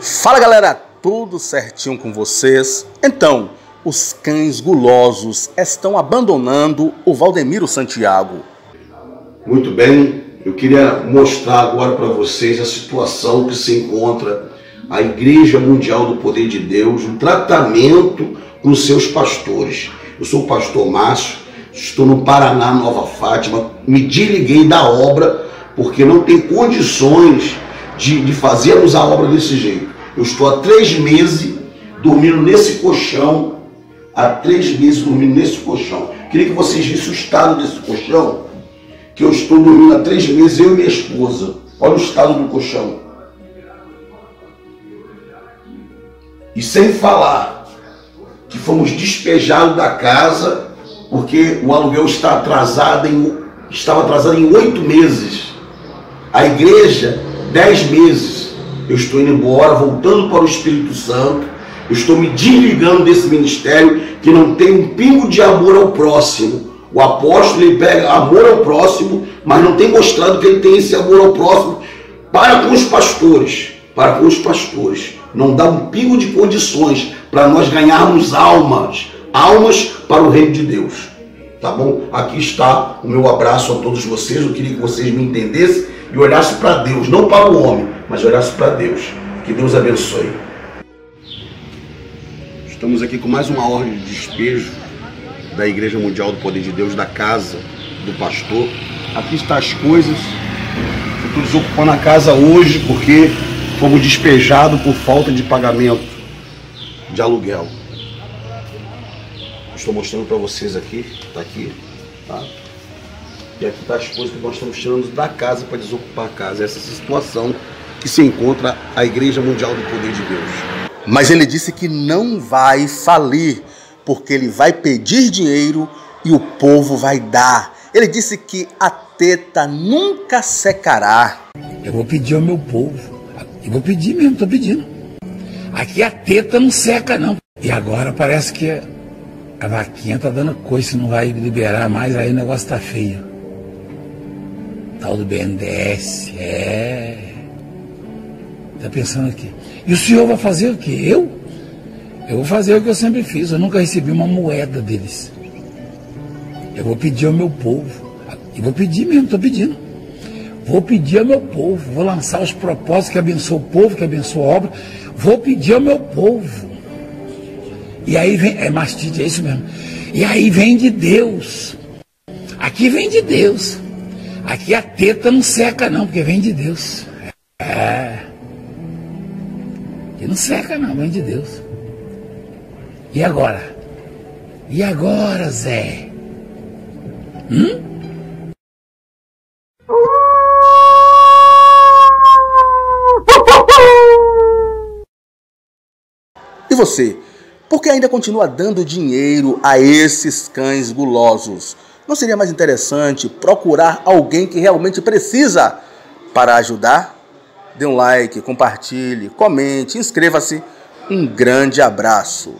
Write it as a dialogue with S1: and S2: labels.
S1: Fala galera, tudo certinho com vocês? Então, os cães gulosos estão abandonando o Valdemiro Santiago.
S2: Muito bem, eu queria mostrar agora para vocês a situação que se encontra a Igreja Mundial do Poder de Deus, o tratamento com seus pastores. Eu sou o pastor Márcio, estou no Paraná, Nova Fátima, me desliguei da obra porque não tem condições de, de fazermos a obra desse jeito. Eu estou há três meses dormindo nesse colchão, há três meses dormindo nesse colchão. Queria que vocês vissem o estado desse colchão, que eu estou dormindo há três meses, eu e minha esposa. Olha o estado do colchão. E sem falar que fomos despejados da casa porque o aluguel está atrasado em, estava atrasado em oito meses. A igreja dez meses, eu estou indo embora, voltando para o Espírito Santo, eu estou me desligando desse ministério que não tem um pingo de amor ao próximo. O apóstolo ele pega amor ao próximo, mas não tem mostrado que ele tem esse amor ao próximo para com os pastores, para com os pastores. Não dá um pingo de condições para nós ganharmos almas, almas para o reino de Deus. Tá bom? Aqui está o meu abraço a todos vocês. Eu queria que vocês me entendessem e olhasse para Deus, não para o homem, mas olhasse para Deus. Que Deus abençoe. Estamos aqui com mais uma ordem de despejo da Igreja Mundial do Poder de Deus, da casa do pastor. Aqui estão as coisas. Estou desocupando a casa hoje porque fomos despejados por falta de pagamento de aluguel. Estou mostrando para vocês aqui, está aqui, tá? E aqui está as coisas que nós estamos tirando da casa para desocupar a casa. Essa situação que se encontra a Igreja Mundial do Poder de Deus.
S1: Mas ele disse que não vai falir, porque ele vai pedir dinheiro e o povo vai dar. Ele disse que a teta nunca secará.
S3: Eu vou pedir ao meu povo. Eu vou pedir mesmo, estou pedindo. Aqui a teta não seca, não. E agora parece que a vaquinha tá dando coisa, não vai liberar mais, aí o negócio tá feio. Tal do BNDES, é. Tá pensando aqui. E o senhor vai fazer o quê? Eu? Eu vou fazer o que eu sempre fiz. Eu nunca recebi uma moeda deles. Eu vou pedir ao meu povo. E vou pedir mesmo, estou pedindo. Vou pedir ao meu povo. Vou lançar os propósitos que abençoam o povo, que abençoam a obra. Vou pedir ao meu povo. E aí vem. É mastite, é isso mesmo. E aí vem de Deus. Aqui vem de Deus. Aqui a teta não seca, não, porque vem de Deus. É. Aqui não seca, não, vem de Deus. E agora? E agora, Zé? Hum?
S1: E você? Por que ainda continua dando dinheiro a esses cães gulosos? Não seria mais interessante procurar alguém que realmente precisa para ajudar? Dê um like, compartilhe, comente, inscreva-se. Um grande abraço.